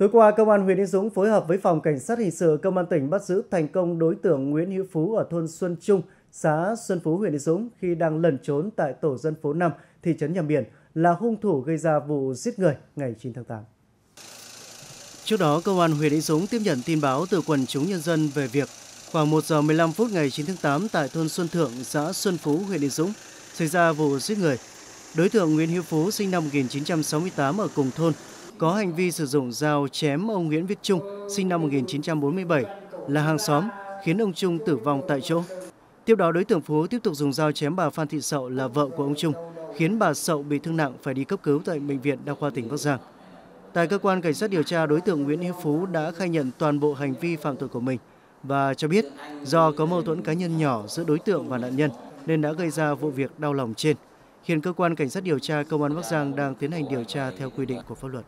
Tối qua, Công an huyện Yên Dũng phối hợp với Phòng Cảnh sát Hình sự Công an tỉnh bắt giữ thành công đối tượng Nguyễn Hữu Phú ở thôn Xuân Trung, xã Xuân Phú, huyện Yên Dũng khi đang lẩn trốn tại tổ dân phố 5, thị trấn Nhà Biển, là hung thủ gây ra vụ giết người ngày 9 tháng 8. Trước đó, Công an huyện Yên Dũng tiếp nhận tin báo từ quần chúng nhân dân về việc khoảng 1 giờ 15 phút ngày 9 tháng 8 tại thôn Xuân Thượng, xã Xuân Phú, huyện Yên Dũng xảy ra vụ giết người. Đối tượng Nguyễn Hữu Phú sinh năm 1968 ở cùng thôn có hành vi sử dụng dao chém ông Nguyễn Viết Trung sinh năm 1947 là hàng xóm khiến ông Trung tử vong tại chỗ. Tiếp đó đối tượng Phú tiếp tục dùng dao chém bà Phan Thị Sậu là vợ của ông Trung, khiến bà Sậu bị thương nặng phải đi cấp cứu tại bệnh viện đa khoa tỉnh Bắc Giang. Tại cơ quan cảnh sát điều tra, đối tượng Nguyễn Hiếu Phú đã khai nhận toàn bộ hành vi phạm tội của mình và cho biết do có mâu thuẫn cá nhân nhỏ giữa đối tượng và nạn nhân nên đã gây ra vụ việc đau lòng trên. Hiện cơ quan cảnh sát điều tra công an Bắc Giang đang tiến hành điều tra theo quy định của pháp luật.